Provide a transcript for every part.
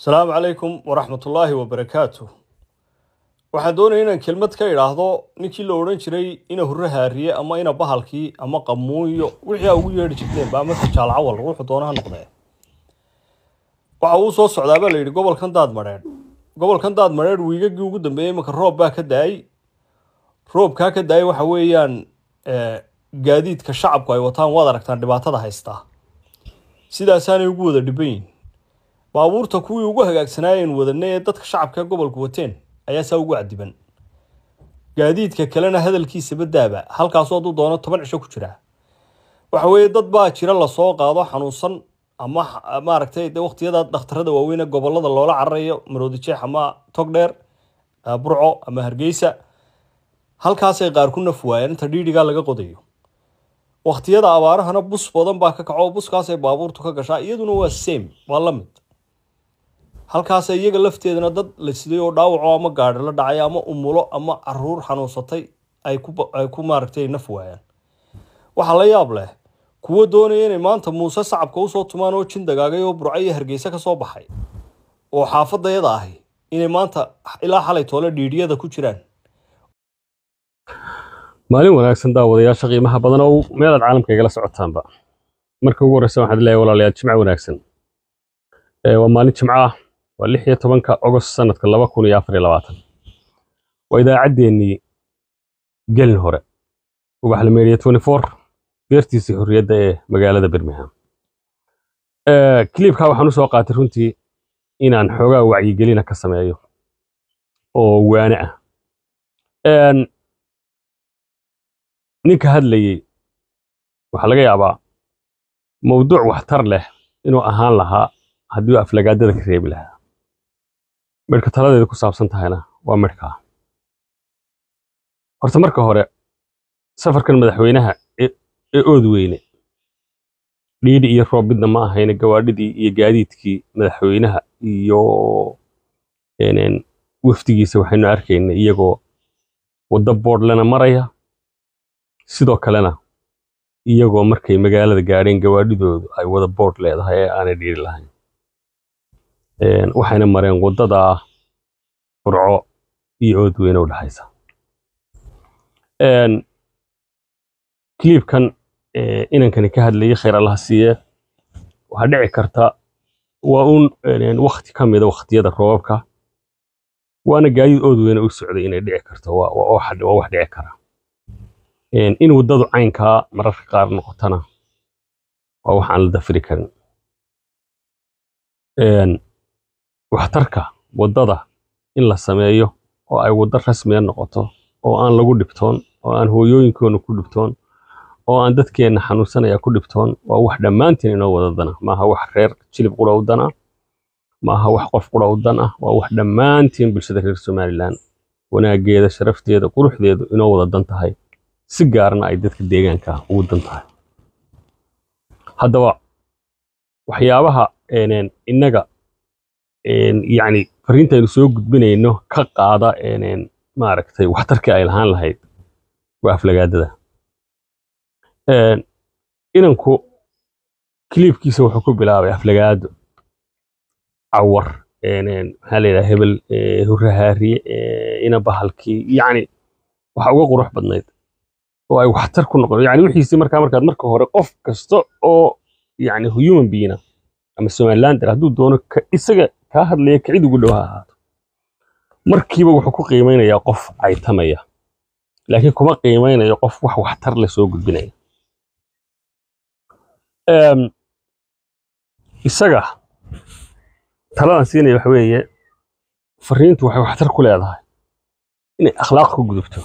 asalaamu calaykum waraxmatullaahi wabarakaatu waxaan doonaya inaan kelmad ka idhaahdo ninkii la odhan jiray ina hurre haariye ama ina bahalkii ama qamuuyo wixii a ugu yeedhi jirteen ba ama jaal cawal ruuxu doona ha noqdee. Waxa uu soo socdaa baa la yidhi gobolkan daad madheedh gobolkan daad madheedh wiigagii ugu dambeeyey imanka roob baa ka da'ay roobkaa ka da'ay waxa weeyaan gaadiidka shacabku ay wataan waad aragtaan dhibaatada haystaa sidaasaanay ugu wada dhiban baabuurta kuwii ugu hagaagsanaayeen wadanay ee dadka shacabka gobolku wateen ayaa saa ugu cadiban gaadiidka kalena hadalkiisaba daaba halkaasoo hadduu doono toban cisho ku jiraa waxa weeye dad baa jira la soo qaado xanuunsan ama maaragtay de waqtiyada dhakhtarada waaweyn ee gobollada loola cararayo maroodijeex ama togdheer burco ama hargeysa halkaasay qaar ku naf waayeen inta dhiidhigaa laga qodayo. Waqtiyada abaarahana bus badan baa ka kaco buskaasay baabuurtu ka gashaa iyaduna waa same waa la mid halkaas iyaga lafteedana dad la siday oo dhaawaco ama gaadhi la dhacay ama umulo ama carruur xanuunsatay ay ku maaragtay naf waayaan. Waxaa la yaab leh kuwo doonaya inay maanta muuse sacabka u soo tumaan oo jin dagaagay oo burco iyo hargeysa ka soo baxay oo xaafadayada ahi inay maanta ilaa xalay toole dhiidhiyada ku jiraan. Maalin wanaagsan daawadayaasha qiimaha badan oo meelaad caalamka igala socotaanba. Marka ugu horreysa waxaad leeyahay walaalayaal jimco wanaagsan. Waa maalin jimco ah waa lix iyo tobanka ogost sanadka laba kun iyo afar iyo labaatan. Waa idaacaddeenii gelin hore. Ubaxla meediya twenty four beertiisii xorriyadda ee magaalada birmingham. Kiliibkaa waxaan u soo qaatay runtii inaan xoogaa wacyigelina ka sameeyo oo waane ah. Ninka hadlayey waxaa laga yaabaa mawduuc waxtar leh inuu ahaan lahaa haddii aflagaadada ka reebi lahaa midhka taladeeda ku saabsan tahayna waa midhkaa horta marka hore safarkan madaxweynaha ee ood weyne dhiidhi iyo roob midna ma ahayne gawaadhidii iyo gaadiidkii madaxweynaha iyo wafdigiisa waxaynu arkaynay iyagoo waddo boodhlena maraya. Sidoo kalena iyagoo markay magaalada gaadheen gawaadhidoodu ay wada boodh leedahay ee aanay dhiiri lahayn waxayna mareen waddadaa burco iyo oodweyne u dhexaysa kiliibkan inankani ka hadlayay khayr allaha siiye waxaa dhici karta waa uun wakti ka mida wakhtiyada roobabka waana gaadiid oodweyne u socday inay dhici karto. Waa wax dhici kara. In waddadu caynkaa mararka qaar noqotana waa wax aan la dafiri karin waxtarka waddada in la sameeyo oo ay waddo rasmiya noqoto oo aan lagu dhibtoon oo aan hooyooyinkoona ku dhibtoon oo aan dadkeenna xanuunsanaya ku dhibtoon waa wax dhammaantiin inoo wada dana maaha wax reer jilib qura u dan ah maaha wax qof qura u dan ah waa wax dhammaantiin bulshada reer somalilan wanaaggeeda sharafteeda quruxdeedu inoo wada dan tahay si gaarna ay dadka deegaanka ugu dan tahay. Haddaba waxyaabaha innaga yacni fariintaynu soo gudbinayno ka qaada maaragtay waxtarkii ay lahaan lahayd waa aflagaadada. Inanku kiliibkiisa wuxuu ku bilaabay aflagaado. Cawar maxaa la yidhaha hebel hurre haariye ina bahalkii yacni waxa uga qurux badnayd oo ay waxtar ku noqon yani wixiisi markaa markaad marka hore qof kasta oo yani human beina ama somalilander hadduu doono isaga kaa hadlaya kacid ugu dhow ha ahaato. Markiiba wuxuu ku qiimeynayaa qof caytamaya laakiin kuma qiimeynayo qof wax waxtar le soo gudbinaya. Isaga taladan siinaya waxa weeye fariintu waxay waxtar ku leedahay inay akhlaaq ku gudubto.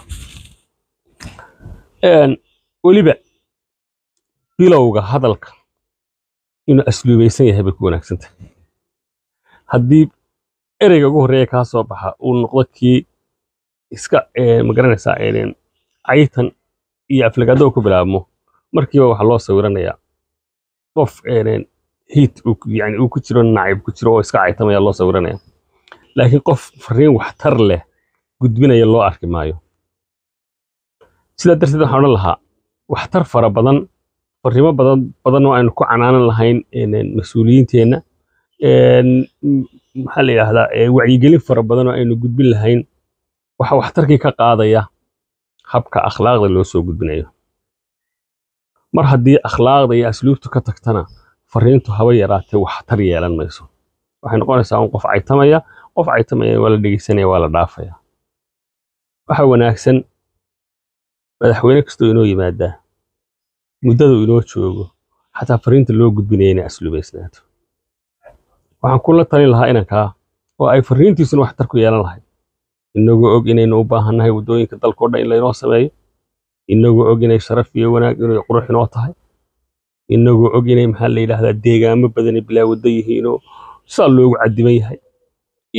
Weliba bilowga hadalka inuu asluubaysan yahay bay ku wanaagsantah haddii ereyga ugu horreeya kaa soo baxa uu noqdo kii iska ma garanaysaa caytan iyo aflagaado ku bilaabmo? Markiiba waxaa loo sawiranayaa qof hiit yani uu ku jiro nacib ku jiro oo iska caytamaya loo sawiranayaa. Laakiin qof fariin waxtar leh gudbinaya loo arki maayo. Sidaa darteed waxaan odhan lahaa waxtar fara badan fariimo badan badan oo aynu ku canaanan lahayn mas'uuliyiinteenna maxaa la yidhaahdaa wacyigelin fara badan oo aynu gudbin lahayn waxa waxtarkii ka qaadaya habka akhlaaqda loo soo gudbinayo. Mar haddii akhlaaqda iyo asluubtu ka tagtana fariintu haba yaraatee waxtar yeelan mayso. Waxay noqonaysaa un qof caytamaya qof caytamaya waa la dhegeysanaya waa la dhaafaya. Waxa wanaagsan madaxweyne kastoo inoo yimaadaa muddadu inoo joogo xataa fariinta loo gudbinaya inay asluubaysnaato waxaan kula talin lahaa inankaa oo ay fariintiisuna waxtar ku yeelan lahayd. Inagoo og inaynu u baahannahay waddooyinka dalkao dhan in laynoo sameeyo. Inagoo og inay sharaf iyo wanaag inay qurux inoo tahay. Inagoo og inay maxaa la yidhaahdaa deegaamo badani bilaa waddo yihiinoo saa loogu cadiman yahay.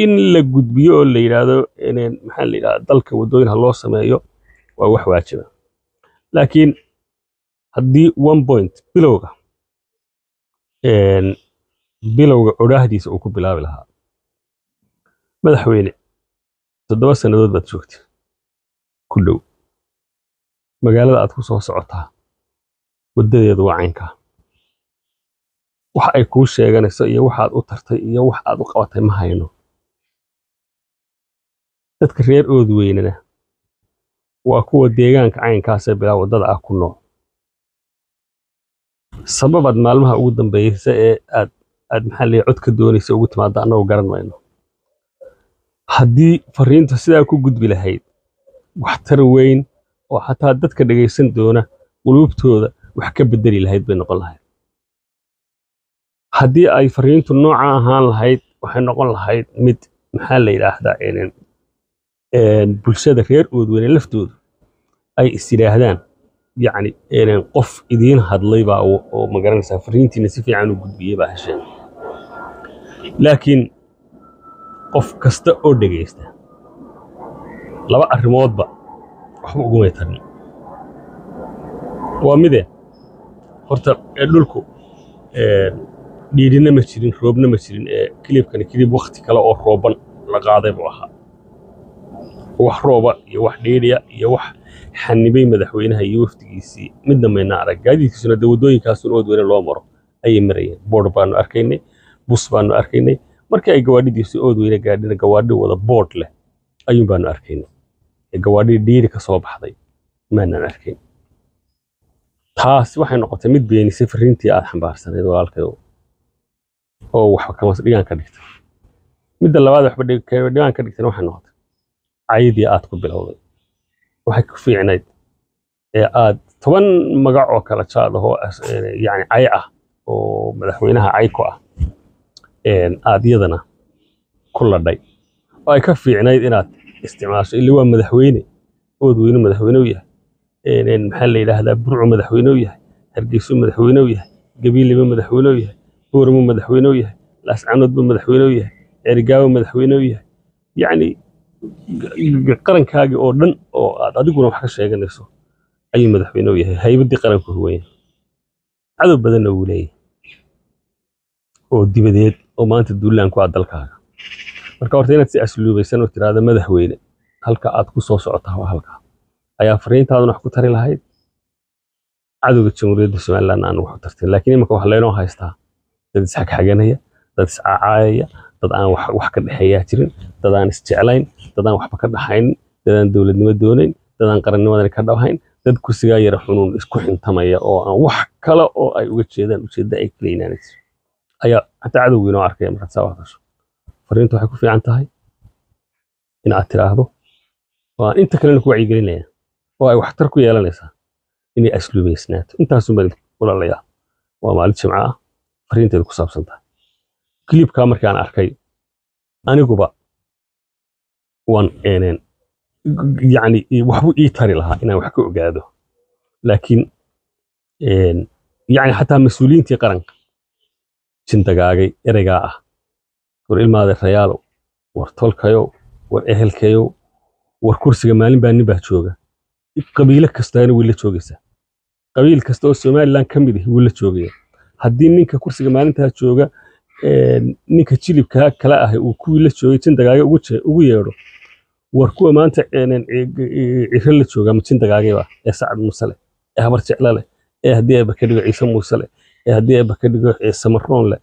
In la gudbiyo oo la yidhaahdo inay maxaa la yidhahdaa dalka waddooyin ha loo sameeyo waa wax waajiba. Laakiin haddii one point bilowga bilowga odhaahdiisa uu ku bilaabi lahaa. Madaxweyne toddoba sannadood baad joogtay. Ku dhow. Magaalada aad ku soo socotaa waddadeedu waa caynkaa wax ay kuu sheeganayso iyo waxaad u tartay iyo wax aad u qabatay ma hayno. Dadka reer ood weynana waa kuwa deegaanka caynkaasee bilaa waddada ah ku nool. Sababaad maalmaha ugu dambeeysa ee aad aad maxaa la cod ka doonaysa ugu timaada annagoo garan mayno haddii fariinta sidaa ku gudbi lahayd waxtar weyn oo xataa dadka dhegaysan doona quluubtooda wax ka bedeli lahayd bay noqon lahayd. Haddii ay fariintu nooca ahaan lahayd waxay noqon lahayd mid maxaa la yidhaahdaa bulshada reer oodweyne laftoodu ay is yidhaahdaan yacni qof idiin hadlay baa oo ma garanaysaa fariintiina si fiican u gudbiyey baa hesheen laakiin qof kasta oo dhegaysta laba arrimoodba waxba ugumay tarin waa mide horta dhulku dhiidhina ma jirin roobna ma jirin ee kilibkani kilib wakti kale oo rooban la qaaday buu ahaa. Wax rooba iyo wax dhiidhiya iyo wax xanibay madaxweynaha iyo wafdigiisii. Midna mayna arag gaadiidkiisuna dee waddooyinkaasun ood weyne loo maro ayay marayeen. Boodh baanu arkaynay bus baanu arkaynay. Markii ay gawaadhidiisi ood weyne gaadhina gawaadhi wada boodh leh ayuun baanu arkaynay. Ee gawaadhii dhiiri ka soo baxday maanaan arkayn. Taas waxay noqotay mid beenisay fariintii aad xambaarsanayd walaalkayo oo kamas dhigaan ka dhigtay midda labaad waxba dhigaan ka dhigtayna waxay noqotay caydii aad ku bilowday. Waxay ku fiicnayd ee aad toban magac oo kala jaad ahoo yani cay ah oo madaxweynaha cay ku ah aad iyadana ku ladhay. Oo ay ka fiicnayd inaad isticmaasho illi waa madaxweyne. Ood weyne madaxweyne u yahay. Maxaa la yidhaahdaa? Burcu madaxweyne u yahay. Hargeyso madaxweyne u yahay. Gabiileba madaxweyne u yahay. Booramo madaxweyne u yahay. Laascanoodba madaxweyne u yahay. Ceerigaabo madaxweyne u yahay. Yacni qarankaagii oo dhan oo aad adiguna wax ka sheeganayso ayuu madaxweyne u yahay. Haybaddii qaranku huwaya cadow badanna wuu leeyahay. Oo dibadeed oo maanta duulaanku ah dalkaaga. Marka horta inaad si asluubaysan oo tiraahdo madaxweyne halka aad ku soo socotaa waa halkaa ayaa fariintaaduna wax ku tari lahayd. Cadowga jamhuuriyadda somaliland aan wax tartin laakiin imanka wax laynoo haystaa dad isxagxaganaya dad iscacaayaya dad aan wax ka dhexeeyaa jirin dad aan isjeclayn dad aan waxba ka dhaxaynin dad aan dowladnimo doonayn dad aan qarannimadani ka dhawahayn dad kursigaa yara xunuun isku xintamaya oo aan wax kale oo ay uga jeedaan ujeedda ay kala inaanayso ayaa xataa cadowga inoo arkaya markaad saa waxdasho fariintu waxay ku fiican tahay in aad tiraahdo. Oo aan inta kalena ku wacyigelinaya. Oo ay waxtar ku yeelanaysaa inay asluubaysnaato intaasun baan ulalayaa waa maalin jimco ah. Fariinteedu ku saabsan tahay. Kilibkaa markaan arkay aniguba waan eeneen yacni waxbu ii tari lahaa inaan wax ka ogaado. Laakiin yacni xataa mas'uuliyiintii qaranka jindagaagay ereygaa ah. War ilmaade rayaalow war tolkayow war ehelkayow war kursiga maalin baa nin baa jooga. Qabiilo kastaana way la joogaysaa qabiil kasta oo somaliland ka mid ah wuu la joogaya haddii ninka kursiga maalintaa jooga ninka jilibka kale ah uu kuwii la joogay jindagaaga ugu yeedho war kuwa maanta ciro la jooga ma jindagaagayba ee sacad muuse leh ee habar jecle leh ee haddii ayba ka dhigo ciise ee haddii ayba ka dhigo samaroon leh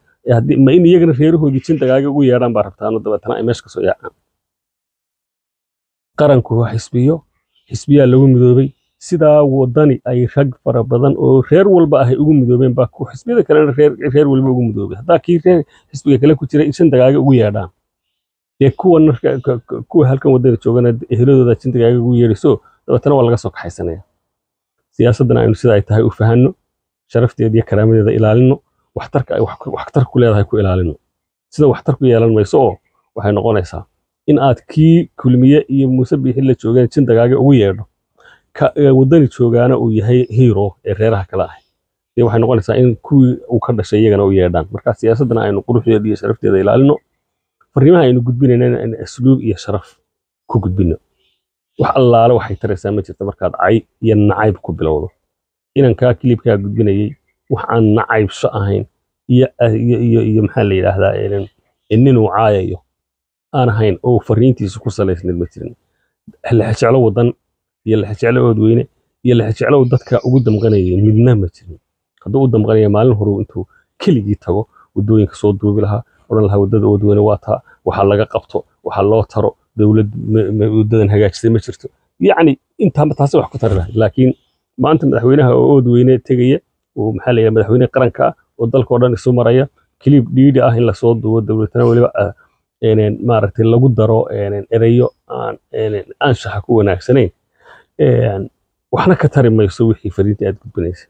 ma in iyagana reerahoodii jin dagaaga ugu yeedhaan baa rabtaano dabeetana ay meesha ka soo yaacaan. Qaranku waa xisbiyo xisbiyaa lagu midoobay. Sidaa wadani ay rag fara badan oo reer walba ahay ugu midoobeen baa ku xisbiyada kalena reer, walba ugu midoobay haddaa kii reer xisbiga kale ku jira jin dagaaga ugu yeedhaan. Dee kuwan kuwa halkan waddada joogana eheladooda jin dagaaga ugu yeedhiso dabeetana waa laga soo kaxaysanaya. Siyaasaddan aynu sida ay tahay u fahanno sharafteeda iyo karaamadeeda ilaalino waxtar ku leedahay ku ilaalino. Sida waxtar ku yeelan mayso oo waxay noqonaysaa in aad kii kulmiye iyo muuse biixi la joogeen jin dagaaga ugu yeedho wadani joogaana uu yahay hero ee reeraha kale ah waxay noqonaysaa in kuwii uu ka dhashay iyagana u yeedhaan. Marka siyaasaddan aynu quruxdeeda iyo sharafteeda ilaalino fariimaha aynu gudbinayna in asluub iyo sharaf ku gudbino wax allaale waxay taraysaa ma jirto markaad cay iyo nacayb ku bilowdo inankaa kilibkaa gudbinayay wax aan nacaybsho ahayn iyo maxaa la yidhaahdaa ninuu caayayo aan ahayn oo fariintiisu ku salaysnayd ma jirin. Lexjeclo wadan iyo lexjeclo oodweyne iyo lexjeclo dadka ugu damqanayay midna ma jirin. Hadduu u damqanaya maalin hore intuu keligii tago waddooyinka soo duubi lahaa odhan lahaa waddada oodweyne waa taa waxaa laga qabto waxaa loo taro dowlad wadadan hagaajisay ma jirto. Yacni intaa taasi wax ku tari lahay laakiin maanta madaxweynaha oo oodweyne tegaya oo maxaa la yidhaha madaxweyne qaranka ah oo dalkao dhan isu maraya kilib dhiidhi ah in la soo duubo dowladana weliba ah, maaragtay lagu daro ereyo aan anshaxa ku wanaagsanayn. Waxna ka tari mayso wixii fariinta aad gudbinaysa.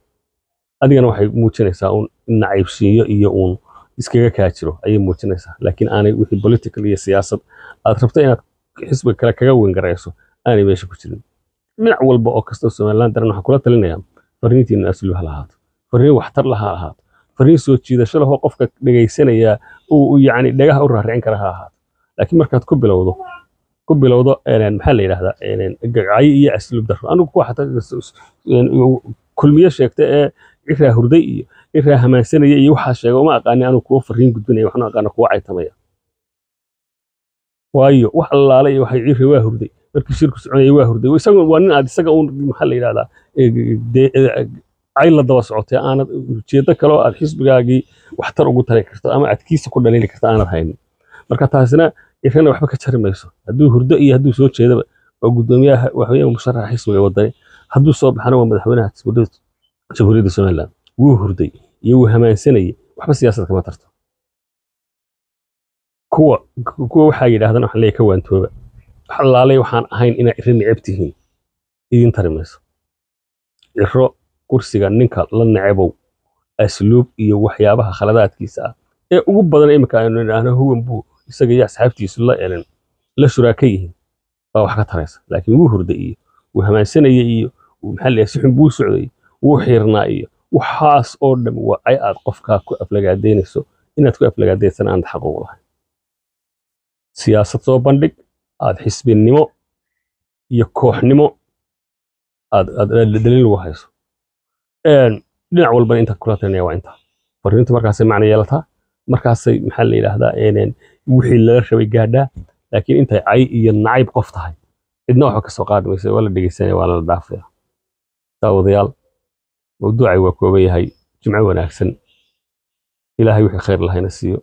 Adigana waxay muujinaysaa uun in nacaybsiiyo iyo uun iskaga kaa jiro ayay muujinaysaa. Laakiin aanay wixii political iyo siyaasad aad rabto inaad xisbiga kale kaga wengarayso aanay meesha ku jirin dhinac walba oo kastoo somaliland daran waxaan kula talinayaa fariintiina asluub ha lahaato fariin waxtar laha ahaato fariin soo jiidasho lahoo qofka dhegaysanaya uu yacni dhagaha u raaricin kara ha ahaato. Laakiin markaad ku bilowdo ku bilowdo maxaa la yidhahdaa gacay iyo asluub daro anigu kuwa xataa een, kulmiye sheegta ee ciraa hurday iyo ciraa hamaansanaya iyo waxaa sheega uma aqaanin anigu kuwa fariin gudbinaya waxna aqaana kuwa caytamaya waayo wax allaale iyo waxay ciri waa hurday markii shirku soconaya waa hurday. Isaga waa nin aad isaga uun maxaa la yidhahdaa cay la daba socotay aanad ujeedo kale oo aad xisbigaagii waxtar ugu tari karto ama aad kiisa ku dhaliili karto aanad haynin. Marka taasina irana waxba ka jari mayso. Hadduu hurdo iyo hadduu soo jeedaba waa gudoomiyaha waxweeye musharaxa xisbiga wadani hadduu soo baxana waa madaxweynaha jamhuuriyadda somaliland. Wuu hurday iyo wuu hamaansanayay waxba siyaasad kama tarto. Kuwa kuwa waxaa yidhaahdaan waxaan leeyahay ka waantooba wax allaalay waxaan ahayn inaa iro necab tihiin. Idin tari mayso ciro kursiga ninka la necebow asluub iyo waxyaabaha khaladaadkiisa ah. Ee ugu badan imika aynu idhaahno huwan buu isaga iyo asxaabtiisu la elin la shuraaka yihiin. Baa wax ka taraysa laakiin wuu hurday iyo wuu hamaansanayay iyo maxaa yidhaha si xun buu socday wuu xiirnaa iyo waxaas oo dhan waa ay aad qofkaa ku aflagaadaynayso inaad ku aflagaadaysana aan xaquuq lahayn. Siyaasad soo bandhig aad xisbinimo iyo kooxnimo aad aad ugu hayso. Dhinac walbana intaad kula talinaya waa intaa. Fariintu markaasay macna yeelataa markaasay maxaa la yidhaahdaa wixii lala rabay gaadhaa laakiin intay cay iyo nacayb qof tahay. Cidna waxba ka soo qaadi maysa waa la dhegeysanaya waa la dhaafaya. Daawadayaal mawduucay waa kooban yahay jimco wanaagsan. Ilaahay wixii khayr lahayna siiyo.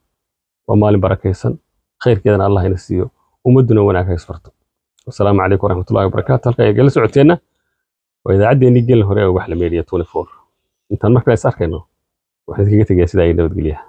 Waa maalin barakaysan khayrkeedana allah ina siiyo ummadduna wanaag ha isfarto wasalaamu calaykum waraxmatullahi wabarakaatu halka ay gala socoteenna waa idaacaddeenii gelin hore ee ubax la meediya 24 intaan markale is arkayno waxaan idinkaga tegayaa sidaa iyo nabadgelyaha